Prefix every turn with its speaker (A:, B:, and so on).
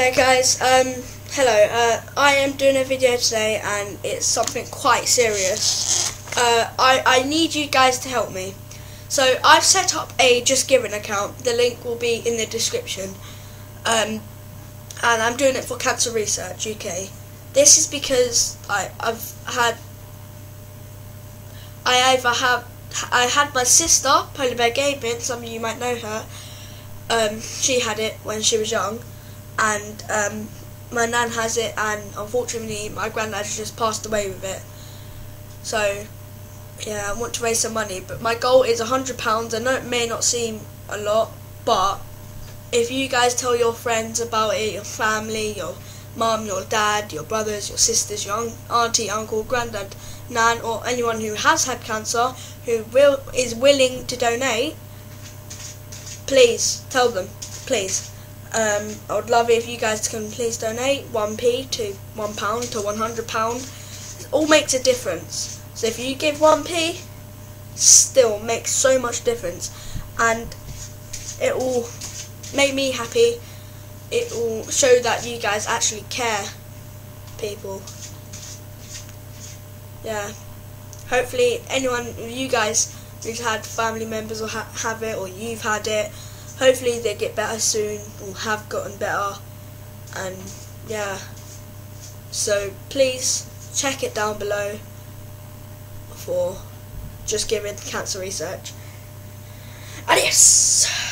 A: there guys, um, hello, uh, I am doing a video today and it's something quite serious. Uh, I, I need you guys to help me. So I've set up a Just Giving account, the link will be in the description. Um, and I'm doing it for Cancer Research UK. This is because I, I've had, I either have, I had my sister, Polar Bear Gaming, some of you might know her, um, she had it when she was young and um, my nan has it, and unfortunately, my granddad just passed away with it. So, yeah, I want to raise some money, but my goal is hundred pounds. I know it may not seem a lot, but if you guys tell your friends about it, your family, your mum, your dad, your brothers, your sisters, your auntie, uncle, granddad, nan, or anyone who has had cancer who will is willing to donate, please tell them, please. Um, I would love it if you guys can please donate 1p to £1 to £100. It all makes a difference. So if you give 1p, still makes so much difference. And it will make me happy. It will show that you guys actually care, people. Yeah. Hopefully anyone, you guys who's had family members or ha have it or you've had it, hopefully they get better soon or have gotten better. And yeah. So please check it down below for just giving cancer research. Adios